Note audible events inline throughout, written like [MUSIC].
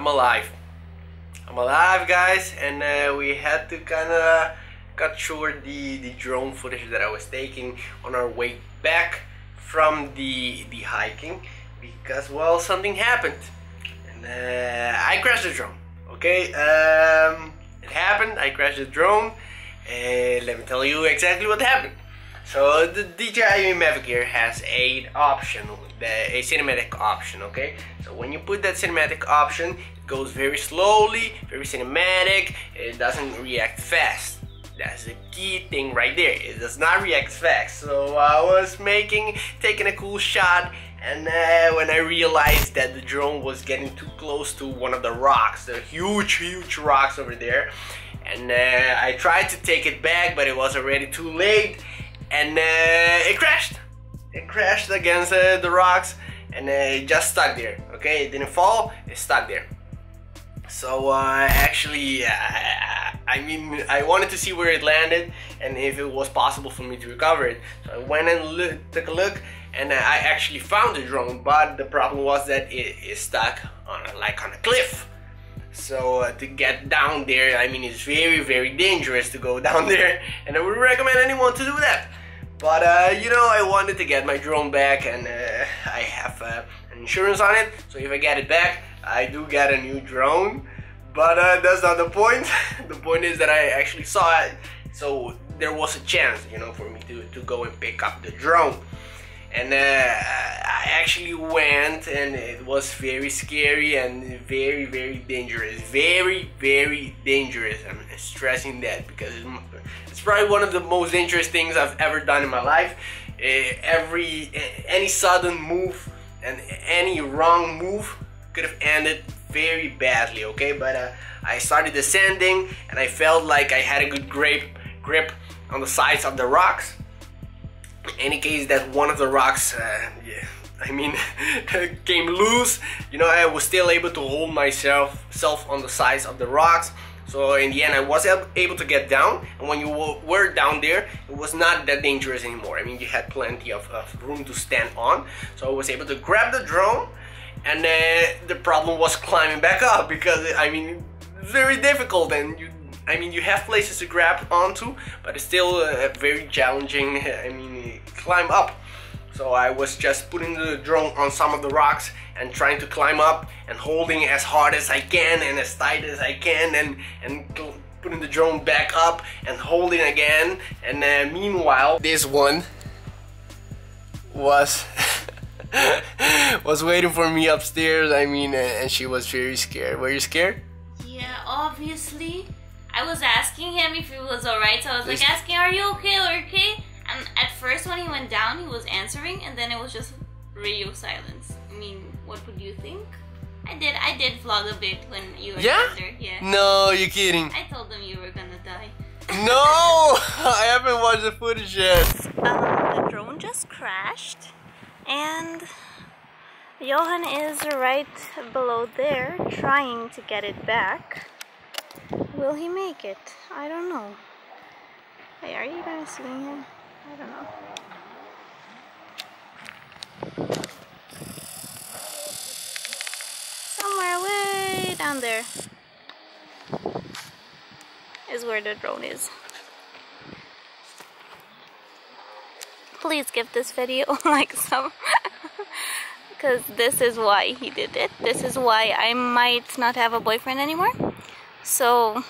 I'm alive. I'm alive, guys, and uh, we had to kind of cut short the, the drone footage that I was taking on our way back from the, the hiking because, well, something happened. And uh, I crashed the drone, okay? Um, it happened, I crashed the drone, and let me tell you exactly what happened. So the DJI Mavic Air has a option, a cinematic option, okay? So when you put that cinematic option, it goes very slowly, very cinematic, it doesn't react fast. That's the key thing right there. It does not react fast. So I was making, taking a cool shot, and uh, when I realized that the drone was getting too close to one of the rocks, the huge, huge rocks over there, and uh, I tried to take it back, but it was already too late and uh, it crashed. It crashed against uh, the rocks and uh, it just stuck there. Okay, it didn't fall, it stuck there. So uh, actually, uh, I mean, I wanted to see where it landed and if it was possible for me to recover it. So I went and look, took a look, and I actually found the drone. But the problem was that it is stuck on a, like on a cliff. So uh, to get down there, I mean, it's very, very dangerous to go [LAUGHS] down there, and I would recommend anyone to do that. But uh, you know, I wanted to get my drone back, and uh, I have uh, insurance on it. So if I get it back, I do get a new drone. But uh, that's not the point. [LAUGHS] the point is that I actually saw it, so there was a chance, you know, for me to to go and pick up the drone and uh, I actually went and it was very scary and very very dangerous. Very very dangerous. I'm stressing that because it's probably one of the most dangerous things I've ever done in my life. Uh, every any sudden move and any wrong move could have ended very badly okay? But uh, I started descending and I felt like I had a good grip grip on the sides of the rocks any case that one of the rocks uh, yeah, I mean [LAUGHS] came loose you know I was still able to hold myself self on the sides of the rocks. So in the end I was able to get down and when you were down there it was not that dangerous anymore. I mean you had plenty of, of room to stand on. So I was able to grab the drone and uh, the problem was climbing back up because I mean very difficult and you I mean, you have places to grab onto, but it's still very challenging, I mean, climb up. So I was just putting the drone on some of the rocks and trying to climb up and holding as hard as I can and as tight as I can and, and putting the drone back up and holding again. And uh, meanwhile, this one was [LAUGHS] was waiting for me upstairs. I mean, and she was very scared. Were you scared? Yeah, obviously. I was asking him if he was alright, so I was like asking, "Are you okay? Are you okay?" And at first, when he went down, he was answering, and then it was just radio silence. I mean, what would you think? I did. I did vlog a bit when you were yeah? there. Yeah. No, you're kidding. I told them you were gonna die. No, [LAUGHS] I haven't watched the footage yet. Um, the drone just crashed, and Johan is right below there trying to get it back. Will he make it? I don't know. Hey, are you guys seeing him? I don't know. Somewhere way down there is where the drone is. Please give this video [LAUGHS] like some [LAUGHS] because this is why he did it. This is why I might not have a boyfriend anymore. So,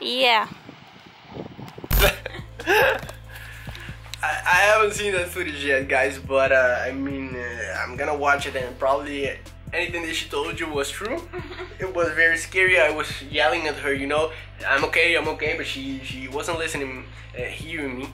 yeah. I, haven't seen that footage yet, guys, but uh, I mean, uh, I'm gonna watch it and probably anything that she told you was true. [LAUGHS] it was very scary. I was yelling at her, you know, I'm okay, I'm okay, but she she wasn't listening, uh, hearing me.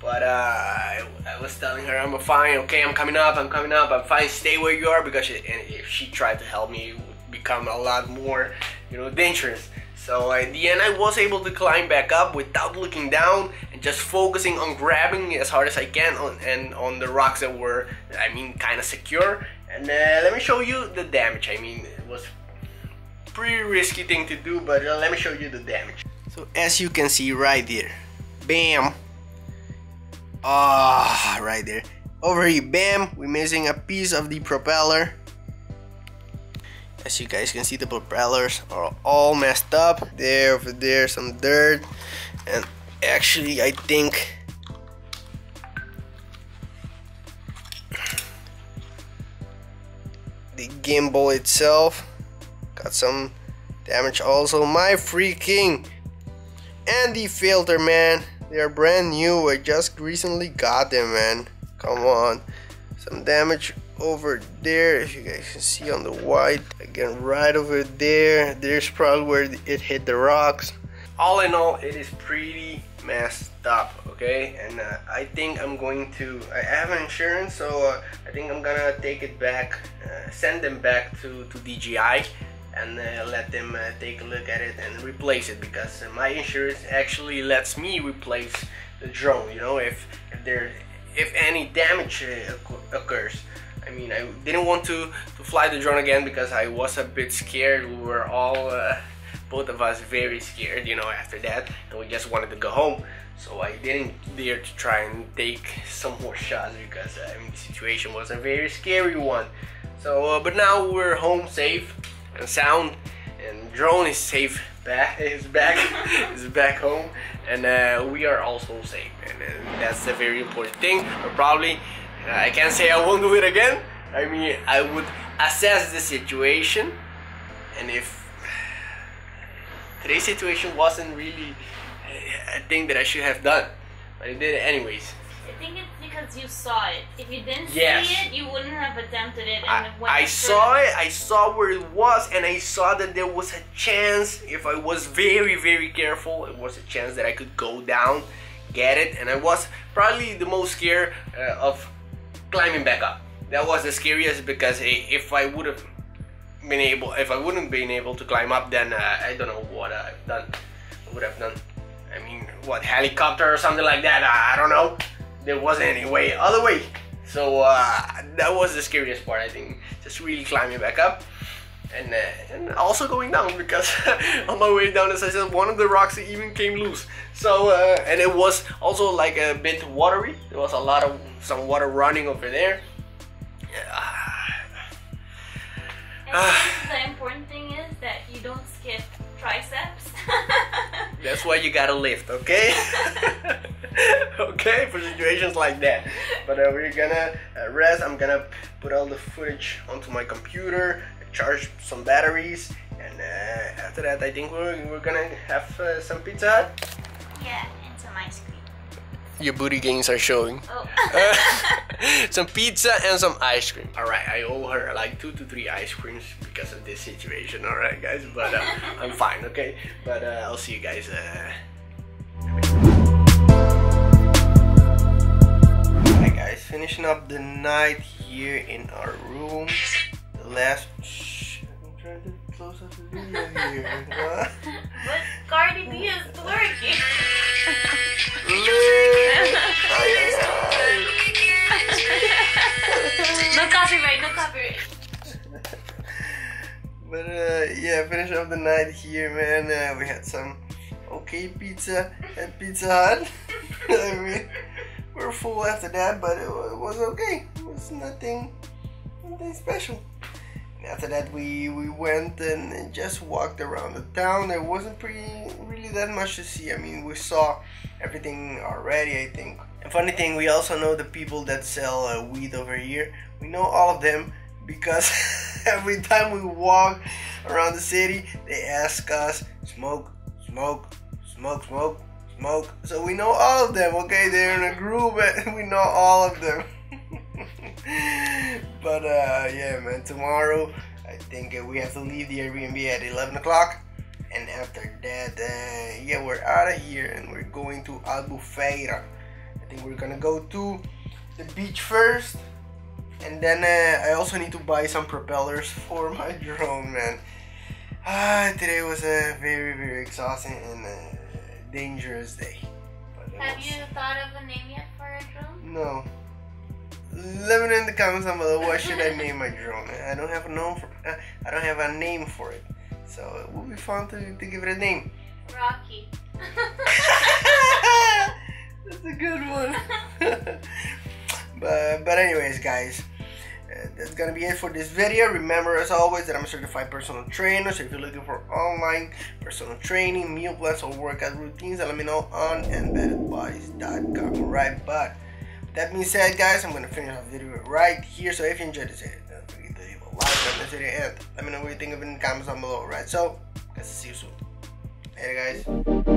But uh, I, I, was telling her I'm fine, okay, I'm coming up, I'm coming up, I'm fine, stay where you are because she, if she tried to help me, it would become a lot more, you know, dangerous. So in the end, I was able to climb back up without looking down and just focusing on grabbing as hard as I can on, and on the rocks that were, I mean, kind of secure. And uh, let me show you the damage. I mean, it was pretty risky thing to do, but uh, let me show you the damage. So as you can see right there, bam, ah, oh, right there. Over here, bam, we're missing a piece of the propeller as you guys can see the propellers are all messed up. There over there some dirt. And actually I think the gimbal itself got some damage also. My freaking and the filter man. They're brand new. I just recently got them man. Come on. Some damage over there. If you guys can see on the white again right over there there's probably where it hit the rocks. All in all it is pretty messed up okay? And uh, I think I'm going to I have an insurance so uh, I think I'm gonna take it back uh, send them back to, to DJI and uh, let them uh, take a look at it and replace it because uh, my insurance actually lets me replace the drone you know if, if there if any damage occurs I mean, I didn't want to, to fly the drone again because I was a bit scared. We were all, uh, both of us, very scared, you know, after that. And we just wanted to go home. So I didn't dare to try and take some more shots because, uh, I mean, the situation was a very scary one. So, uh, but now we're home safe and sound. And drone is safe back, [LAUGHS] is back, [LAUGHS] is back home. And uh, we are also safe. And uh, that's a very important thing. Probably I can't say I won't do it again. I mean, I would assess the situation, and if today's situation wasn't really a thing that I should have done, but I did it anyways. I think it's because you saw it. If you didn't yes. see it, you wouldn't have attempted it. I, I saw it. I saw where it was, and I saw that there was a chance. If I was very, very careful, it was a chance that I could go down, get it, and I was probably the most scared uh, of climbing back up. That was the scariest because if I would have been able, if I wouldn't been able to climb up, then uh, I don't know what I've done. Would have done. I mean, what helicopter or something like that? I don't know. There wasn't any way, other way. So uh, that was the scariest part. I think just really climbing back up. And, uh, and, also going down because [LAUGHS] on my way down as I said one of the rocks even came loose so uh, and it was also like a bit watery there was a lot of some water running over there. Yeah. the important thing is that you don't skip triceps. [LAUGHS] That's why you gotta lift, okay? [LAUGHS] okay, for situations like that. But uh, we're gonna uh, rest. I'm gonna put all the footage onto my computer, charge some batteries, and uh, after that, I think we're, we're gonna have uh, some Pizza Hut. Yeah, and some ice cream your booty gains are showing. Oh. [LAUGHS] some pizza and some ice cream. All right, I owe her like two to three ice creams because of this situation. All right, guys, but uh, [LAUGHS] I'm fine. Okay, but uh, I'll see you guys. Uh... Alright, guys, finishing up the night here in our room. The last. Shh, I'm trying to close up the video here. but Cardi B is working. no copyright, no copyright. but uh, yeah, finish up the night here, man. Uh, we had some okay pizza at Pizza Hut. [LAUGHS] I mean, we are full after that, but it, it was okay. It was nothing, nothing special. After that, we we went and just walked around the town. There wasn't pretty really that much to see. I mean, we saw everything already, I think. And funny thing, we also know the people that sell uh, weed over here. We know all of them because [LAUGHS] every time we walk around the city, they ask us, smoke, smoke, smoke, smoke, smoke. So we know all of them, okay? They're in a group [LAUGHS] and we know all of them. [LAUGHS] but uh, yeah, man, tomorrow I think uh, we have to leave the Airbnb at 11 o'clock. And after that uh, yeah we're out of here and we're going to albufeira. I think we're gonna go to the beach first. And then uh, i also need to buy some propellers [LAUGHS] for my drone man. Ah, today was a very very exhausting and uh, dangerous day. Have was... you thought of a name yet for a drone? No let me know in the comments down below what should I name my drone. I don't have a name for. Uh, I don't have a name for it. So it would be fun to, to give it a name. Rocky. [LAUGHS] That's a good one. [LAUGHS] but but anyways, guys, Uh, that's gonna be it for this video. Remember, as always, that I'm a certified personal trainer. So if you're looking for online personal training, meal plans, or workout routines, let me know on embeddedbodies.com. Alright, but that being said, guys, I'm gonna finish off the video right here. So if you enjoyed this video, don't forget to leave a like on this video and let me know what you think of it in the comments down below. right? so guys, see you soon. Later, guys.